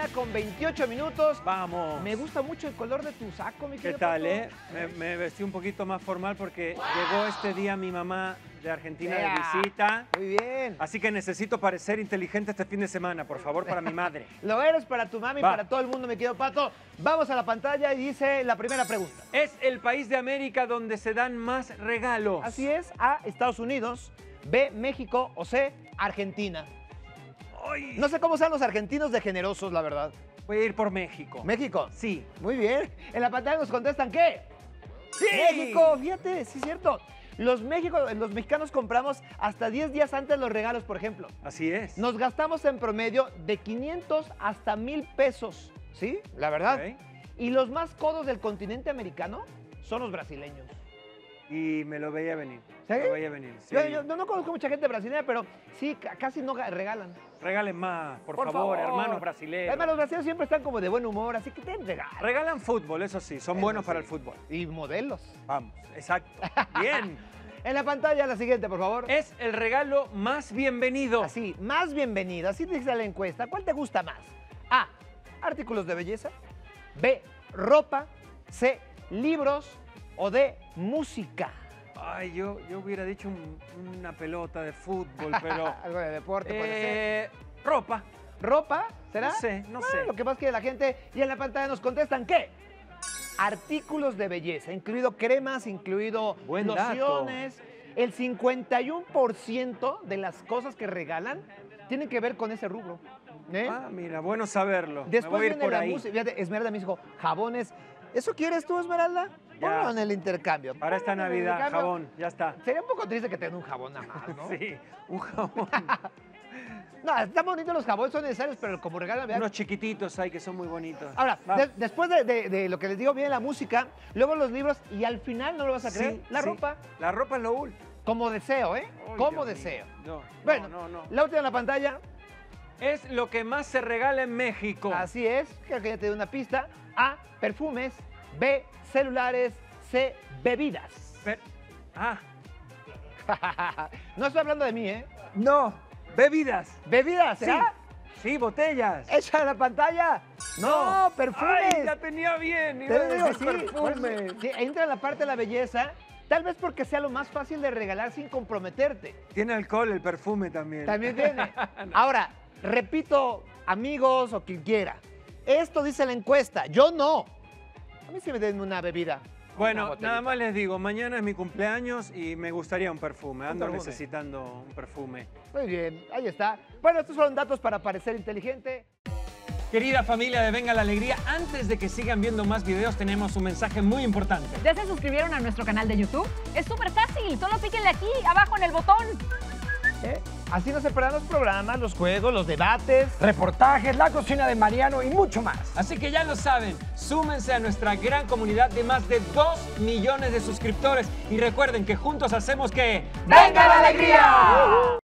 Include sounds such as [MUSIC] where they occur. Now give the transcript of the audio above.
mañana con 28 minutos. Vamos. Me gusta mucho el color de tu saco, mi ¿Qué querido tal, Pato. eh? Me, me vestí un poquito más formal porque llegó este día mi mamá de Argentina de visita. Muy bien. Así que necesito parecer inteligente este fin de semana, por favor, para mi madre. [LAUGHS] Lo eres para tu mami y Va. para todo el mundo, mi querido Pato. Vamos a la pantalla y dice la primera pregunta. Es el país de América donde se dan más regalos. Así es, A, Estados Unidos, B, México o C, Argentina. Ay, No sé cómo sean los argentinos de generosos, la verdad. Voy a ir por México. México. Sí. Muy bien. En la pantalla nos contestan ¿qué? Sí. México, fíjate, sí es cierto. Los, México, los mexicanos compramos hasta 10 días antes los regalos, por ejemplo. Así es. Nos gastamos en promedio de 500 hasta 1000 pesos, ¿sí? La verdad. Y los más codos del continente americano son los brasileños. Y me lo veía venir. ¿Sí? Lo veía venir. sí. Yo, yo no, no conozco mucha gente brasileña, pero sí, ca- casi no ga- regalan. Regalen más, por, Por favor, favor. hermanos brasileños. Además, los brasileños siempre están como de buen humor, así que te regalan. Regalan fútbol, eso sí, son Eso buenos para el fútbol. Y modelos. Vamos, exacto. Bien. [LAUGHS] En la pantalla, la siguiente, por favor. Es el regalo más bienvenido. Así, más bienvenida. Así dice la encuesta. ¿Cuál te gusta más? A. Artículos de belleza. B. Ropa. C. Libros. O D. Música. Ay, yo, yo hubiera dicho un- una pelota de fútbol, [LAUGHS] pero. Algo de deporte puede ser. eh, ropa. ¿Ropa? ¿Será? No sé, no Ah, sé. Lo que pasa es que la gente y en la pantalla nos contestan ¿qué? Artículos de belleza, incluido cremas, incluido Buen dato. lociones. El 51% de las cosas que regalan tienen que ver con ese rubro. ¿eh? Ah, mira, bueno saberlo. me Después voy a ir viene por la ahí. música. Fíjate, Esmeralda me dijo, jabones. ¿Eso quieres tú, Esmeralda? Ya. Ponlo en el intercambio. Para esta Navidad, jabón, ya está. Sería un poco triste que tenga un jabón nada más, ¿no? [LAUGHS] Sí, un jabón. [LAUGHS] No, están bonitos los jabones, son necesarios, pero como regalo. Unos chiquititos hay que son muy bonitos. Ahora, de- después de, de- de lo que les digo, viene la música, luego los libros y al final, no lo vas a creer, Sí, la sí. ropa. La ropa es lo último. Como deseo, ¿eh? Como Dios deseo. No, Bueno, no, no, la última en la pantalla, Es lo que más se regala en México. así es, creo que ya te doy una pista. A, perfumes. B, celulares. C, bebidas. Pero- ah, [LAUGHS] no estoy hablando de mí, ¿eh? no, bebidas. Bebidas, Sí, ¿será? sí, botellas. Echa en la pantalla. No, perfumes. Ay, la tenía bien. Te Iba a digo, sí, por eso- perfume. sí, entra en la parte de la belleza, tal vez porque sea lo más fácil de regalar sin comprometerte. Tiene alcohol el perfume también. También tiene. [LAUGHS] Ahora, repito, amigos o quien quiera, esto dice la encuesta, yo no. A mí sí me den una bebida. Bueno, nada más les digo, mañana es mi cumpleaños y me gustaría un perfume. Ando perfume. necesitando un perfume. Muy bien, ahí está. Bueno, estos fueron datos para parecer inteligente. Querida familia de Venga la Alegría, antes de que sigan viendo más videos, tenemos un mensaje muy importante. ¿Ya se suscribieron a nuestro canal de YouTube? Es súper fácil, solo píquenle aquí, abajo en el botón. ¿Eh? Así no se perderán los programas, los juegos, los debates. reportajes, la cocina de Mariano y mucho más. Así que ya lo saben, súmense a nuestra gran comunidad de más de 2 millones de suscriptores y recuerden que juntos hacemos que... ¡Venga la alegría!